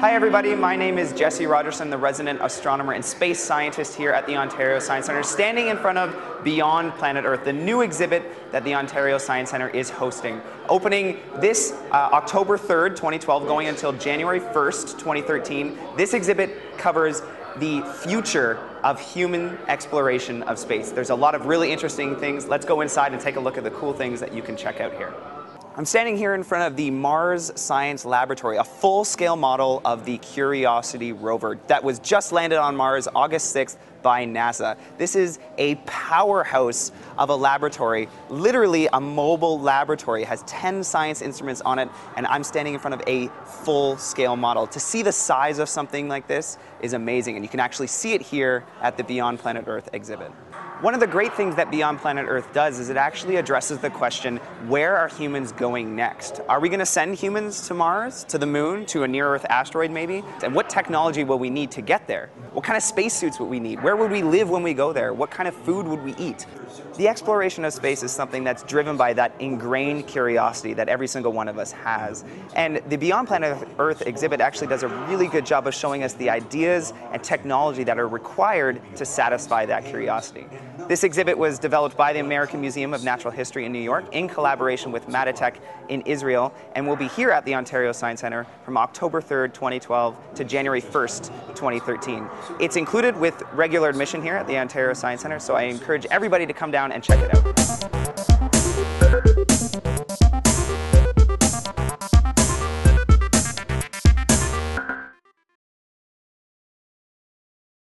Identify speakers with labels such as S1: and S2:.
S1: Hi everybody, my name is Jesse Rogerson, the resident astronomer and space scientist here at the Ontario Science Centre, standing in front of Beyond Planet Earth, the new exhibit that the Ontario Science Centre is hosting. Opening this uh, October 3rd, 2012, going until January 1st, 2013, this exhibit covers the future of human exploration of space. There's a lot of really interesting things. Let's go inside and take a look at the cool things that you can check out here. I'm standing here in front of the Mars Science Laboratory, a full-scale model of the Curiosity rover that was just landed on Mars August 6th by NASA. This is a powerhouse of a laboratory, literally a mobile laboratory. It has 10 science instruments on it, and I'm standing in front of a full-scale model. To see the size of something like this is amazing, and you can actually see it here at the Beyond Planet Earth exhibit. One of the great things that Beyond Planet Earth does is it actually addresses the question, where are humans going next? Are we going to send humans to Mars, to the moon, to a near-Earth asteroid maybe? And what technology will we need to get there? What kind of spacesuits will we need? Where would we live when we go there? What kind of food would we eat? The exploration of space is something that's driven by that ingrained curiosity that every single one of us has. And the Beyond Planet Earth exhibit actually does a really good job of showing us the ideas and technology that are required to satisfy that curiosity. This exhibit was developed by the American Museum of Natural History in New York in collaboration with Madatech in Israel and will be here at the Ontario Science Centre from October 3rd, 2012 to January 1st, 2013. It's included with regular admission here at the Ontario Science Centre, so I encourage everybody to come down and check it out.